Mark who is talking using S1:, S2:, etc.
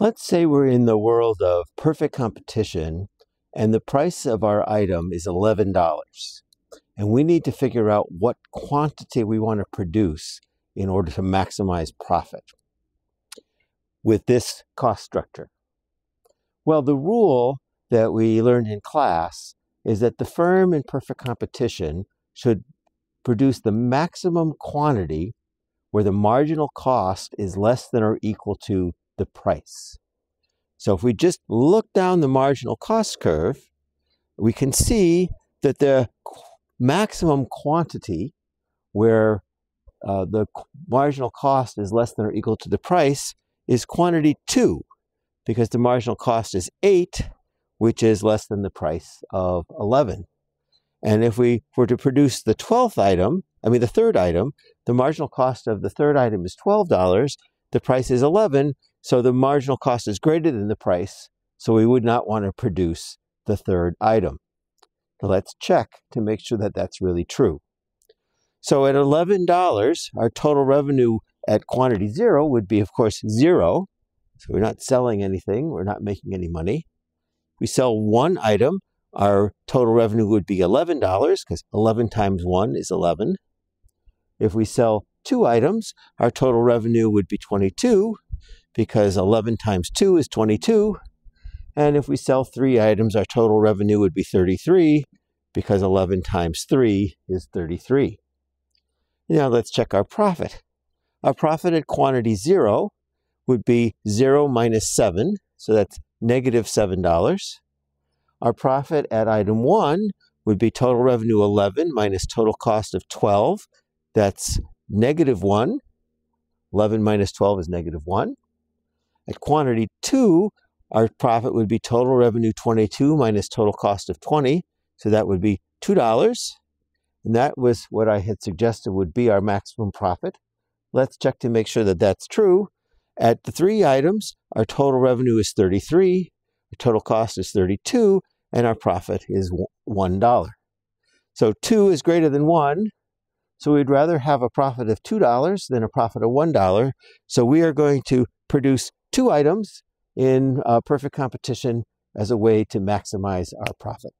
S1: Let's say we're in the world of perfect competition and the price of our item is $11. And we need to figure out what quantity we want to produce in order to maximize profit with this cost structure. Well, the rule that we learned in class is that the firm in perfect competition should produce the maximum quantity where the marginal cost is less than or equal to the price. So if we just look down the marginal cost curve, we can see that the maximum quantity where uh, the marginal cost is less than or equal to the price is quantity 2 because the marginal cost is 8 which is less than the price of 11 and if we were to produce the 12th item i mean the third item the marginal cost of the third item is $12 the price is 11 so the marginal cost is greater than the price so we would not want to produce the third item let's check to make sure that that's really true so at $11, our total revenue at quantity zero would be, of course, zero. So we're not selling anything, we're not making any money. We sell one item, our total revenue would be $11 because 11 times 1 is 11. If we sell two items, our total revenue would be 22 because 11 times 2 is 22. And if we sell three items, our total revenue would be 33 because 11 times 3 is 33. Now let's check our profit. Our profit at quantity zero would be zero minus seven, so that's negative $7. Our profit at item one would be total revenue 11 minus total cost of 12. That's negative 1. 11 minus 12 is negative 1. At quantity 2, our profit would be total revenue 22 minus total cost of 20. So that would be $2. And that was what I had suggested would be our maximum profit. Let's check to make sure that that's true. At the three items, our total revenue is 33, our total cost is 32, and our profit is $1. So 2 is greater than 1, so we'd rather have a profit of $2 than a profit of $1. So we are going to produce two items in uh, perfect competition as a way to maximize our profit.